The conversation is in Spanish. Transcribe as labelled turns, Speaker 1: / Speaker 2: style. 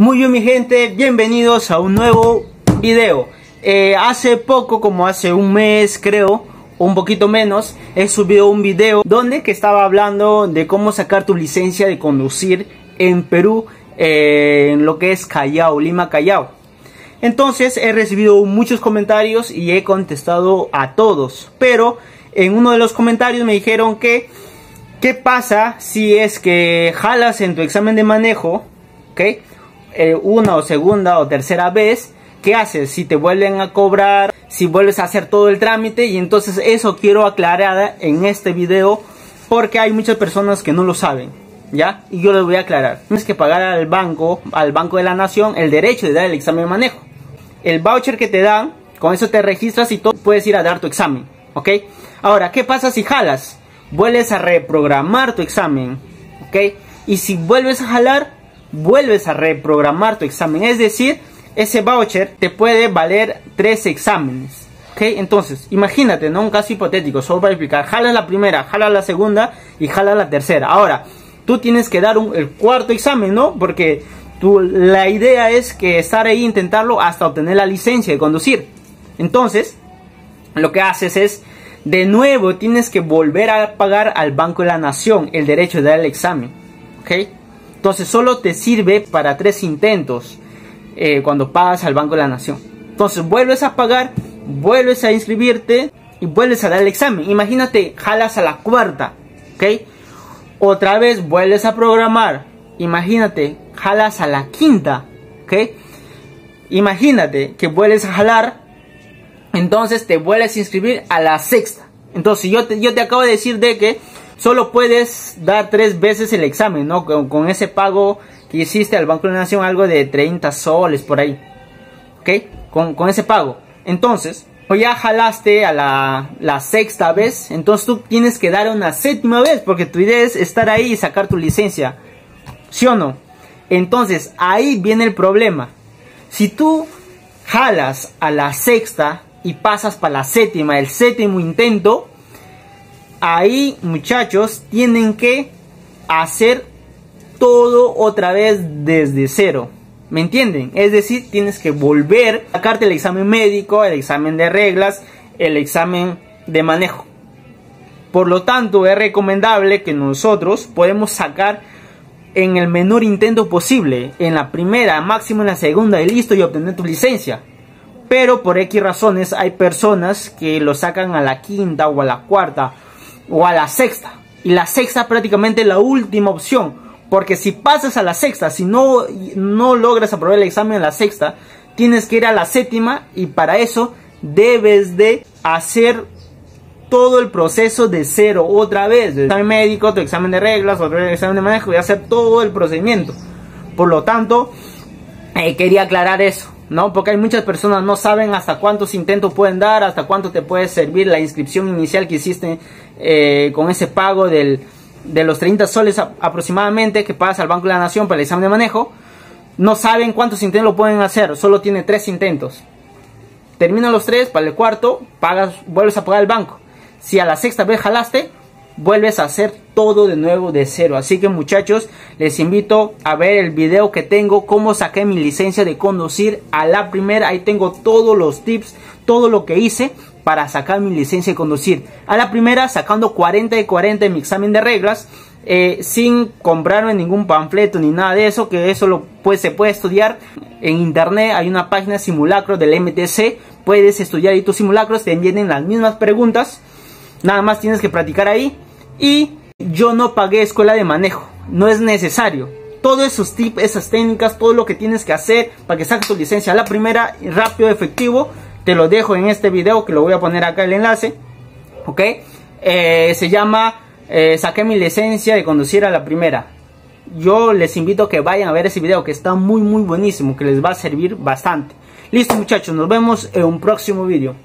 Speaker 1: Muy bien mi gente, bienvenidos a un nuevo video. Eh, hace poco, como hace un mes creo, un poquito menos, he subido un video donde que estaba hablando de cómo sacar tu licencia de conducir en Perú, eh, en lo que es Callao, Lima Callao. Entonces he recibido muchos comentarios y he contestado a todos, pero en uno de los comentarios me dijeron que ¿qué pasa si es que jalas en tu examen de manejo, ¿ok? Eh, una o segunda o tercera vez, ¿qué haces? Si te vuelven a cobrar, si vuelves a hacer todo el trámite y entonces eso quiero aclarar en este video porque hay muchas personas que no lo saben, ¿ya? Y yo les voy a aclarar. Tienes que pagar al banco, al Banco de la Nación, el derecho de dar el examen de manejo. El voucher que te dan, con eso te registras y todo, puedes ir a dar tu examen, ¿ok? Ahora, ¿qué pasa si jalas? Vuelves a reprogramar tu examen, ¿ok? Y si vuelves a jalar, vuelves a reprogramar tu examen. Es decir, ese voucher te puede valer tres exámenes. ¿Ok? Entonces, imagínate, ¿no? Un caso hipotético, solo para explicar. Jala la primera, jala la segunda y jala la tercera. Ahora, tú tienes que dar un, el cuarto examen, ¿no? Porque tú, la idea es que estar ahí intentarlo hasta obtener la licencia de conducir. Entonces, lo que haces es, de nuevo, tienes que volver a pagar al Banco de la Nación el derecho de dar el examen. ¿Ok? Entonces solo te sirve para tres intentos eh, cuando pagas al Banco de la Nación. Entonces vuelves a pagar, vuelves a inscribirte y vuelves a dar el examen. Imagínate, jalas a la cuarta, ¿ok? Otra vez vuelves a programar. Imagínate, jalas a la quinta, ¿ok? Imagínate que vuelves a jalar, entonces te vuelves a inscribir a la sexta. Entonces yo te, yo te acabo de decir de que solo puedes dar tres veces el examen, ¿no? Con, ese pago que hiciste al Banco de la Nación, algo de 30 soles por ahí. ¿Ok? Con, ese pago. Entonces, o ya jalaste a la, sexta vez, entonces tú tienes que dar una séptima vez, porque tu idea es estar ahí y sacar tu licencia. ¿Sí o no? Entonces, ahí viene el problema. Si tú jalas a la sexta y pasas para la séptima, el séptimo intento, ahí muchachos tienen que hacer todo otra vez desde cero. ¿Me entienden? Es decir, tienes que volver a sacarte el examen médico, el examen de reglas, el examen de manejo. Por lo tanto, es recomendable que nosotros podemos sacar en el menor intento posible, en la primera, máximo en la segunda y listo y obtener tu licencia. Pero por X razones hay personas que lo sacan a la quinta o a la cuarta o a la sexta. Y la sexta prácticamente la última opción. Porque si pasas a la sexta, si no, no logras aprobar el examen en la sexta, tienes que ir a la séptima y para eso debes de hacer todo el proceso de cero otra vez. Tu examen médico, tu examen de reglas, otro examen de manejo y hacer todo el procedimiento. Por lo tanto, eh, quería aclarar eso. ¿No? Porque hay muchas personas no saben hasta cuántos intentos pueden dar, hasta cuánto te puede servir la inscripción inicial que hiciste eh, con ese pago del, de los 30 soles aproximadamente que pagas al Banco de la Nación para el examen de manejo. No saben cuántos intentos lo pueden hacer, solo tiene tres intentos. Termina los tres, para el cuarto, pagas, vuelves a pagar el banco. Si a la sexta vez jalaste, vuelves a hacer todo de nuevo de cero. Así que muchachos, les invito a ver el video que tengo, cómo saqué mi licencia de conducir a la primera. Ahí tengo todos los tips, todo lo que hice para sacar mi licencia de conducir. A la primera sacando 40 de 40 en mi examen de reglas. Eh, sin comprarme ningún panfleto ni nada de eso, que eso lo, pues, se puede estudiar en internet. Hay una página simulacro del MTC, puedes estudiar ahí tus simulacros, te vienen las mismas preguntas, nada más tienes que practicar ahí. Y yo no pagué escuela de manejo, no es necesario. Todos esos tips, esas técnicas, todo lo que tienes que hacer para que saques tu licencia la primera, rápido, efectivo, te lo dejo en este video que lo voy a poner acá el enlace. ¿Ok? Eh, se llama eh, Saqué mi licencia de conducir a la primera. Yo les invito a que vayan a ver ese video que está muy muy buenísimo, que les va a servir bastante. Listo muchachos, nos vemos en un próximo video.